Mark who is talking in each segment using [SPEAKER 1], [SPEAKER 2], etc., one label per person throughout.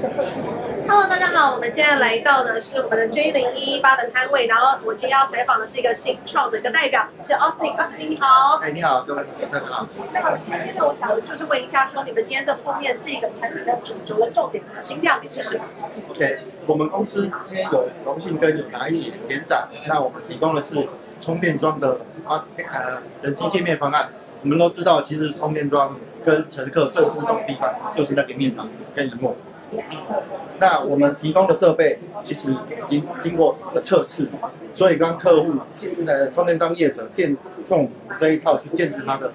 [SPEAKER 1] Hello，大家好，我们现在来到的是我们的 J 零一一八的摊位，然后我今天要采访的是一个新创的一个代表，是 Austin，Austin 你好。
[SPEAKER 2] 哎，你好，各位大家好。
[SPEAKER 1] 那么今天呢，我想就是问一下，说你们今天的封面这个产品的主轴的重点核心亮点是什么
[SPEAKER 2] ？OK，我们公司今天有荣幸跟有拿一起联展，那我们提供的是充电桩的啊呃人机界面方案。我们都知道，其实充电桩跟乘客最互动的地方就是那个面板跟荧幕。那我们提供的设备其实已经经过测试，所以当客户呃充电桩业者建控这一套去建设它的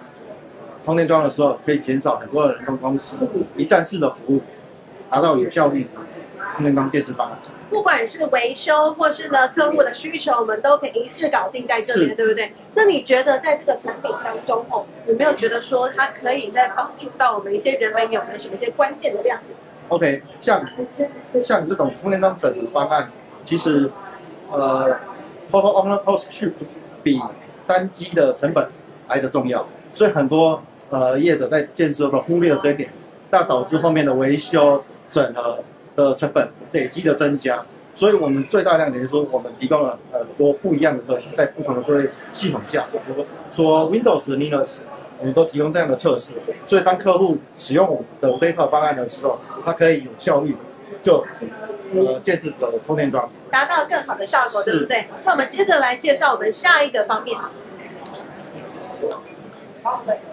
[SPEAKER 2] 充电桩的时候，可以减少很多的人工工时，一站式的服务，达到有效率。的充电桩建设方案。
[SPEAKER 1] 不管是维修或是呢客户的需求，我们都可以一次搞定在这边，对不对？那你觉得在这个产品当中哦，有没有觉得说它可以在帮助到我们一些人员有没有什么一些关键的亮点
[SPEAKER 2] ？OK，像像这种充电桩整合方案，其实呃，total owner cost 去比单机的成本来的重要，所以很多呃业者在建设都忽略了这一点，那导致后面的维修整合的成本累积的增加。所以我们最大亮点就是说，我们提供了很多不一样的特性，在不同的作业系统下，比如说 Windows、Linux。我们都提供这样的测试，所以当客户使用我们的这一套方案的时候，它可以有效率就呃建制的充电桩，
[SPEAKER 1] 达到更好的效果，对不对？那我们接着来介绍我们下一个方面。我看到这个就是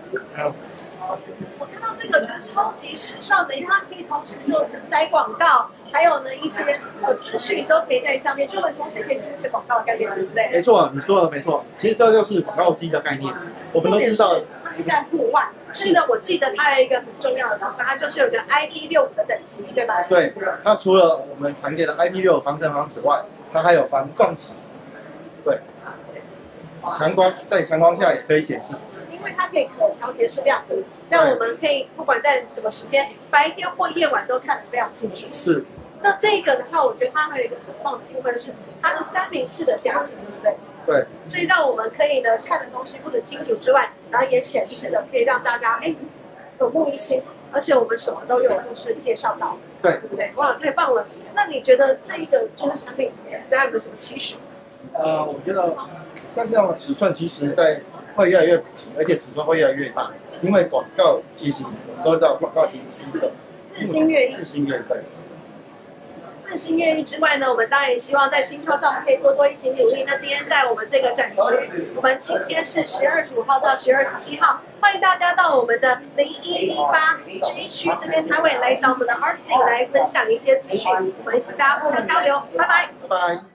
[SPEAKER 1] 超级时尚的，因为它可以同时做承载广告，还有呢一些呃资讯都可以在上面，就同时可以做一些广告的概念，对不对？
[SPEAKER 2] 没错，你说的没错，其实这就是广告 C 的概念。我们都知道。
[SPEAKER 1] 它是在户外，所以呢，我记得它有一个很重要的方法，它就是有个 IP 六五的等级，对吧？
[SPEAKER 2] 对，它除了我们常见的 IP 六防震防紫外，它还有防撞击。对，强光在强光下也可以显示。
[SPEAKER 1] 因为它可以可调节式亮度，让我们可以不管在什么时间，白天或夜晚都看得非常清楚。
[SPEAKER 2] 是。
[SPEAKER 1] 那这个的话，我觉得它还有一个很棒的部分是，它是三明式的夹层，对不对？
[SPEAKER 2] 对，
[SPEAKER 1] 所以让我们可以呢看的东西不止清楚之外，然后也显示的可以让大家哎耳目一新，而且我们什么都有，就是介绍到，
[SPEAKER 2] 对，
[SPEAKER 1] 对不对？哇，太棒了！那你觉得这一个就是产品，大家有没有什么期许？
[SPEAKER 2] 呃，我觉得像这样的尺寸，其实在会越来越普及，而且尺寸会越来越大，因为广告其实都知道广告其实是一个
[SPEAKER 1] 日新月异，
[SPEAKER 2] 日新月异。
[SPEAKER 1] 日新月异之外呢，我们当然也希望在新创上可以多多一起努力。那今天在我们这个展区，我们今天是十月二十五号到十月二十七号，欢迎大家到我们的零一一八这一区这边摊位来找我们的 Artie 来分享一些资讯，我们一起大家互相交流。拜拜，
[SPEAKER 2] 拜拜。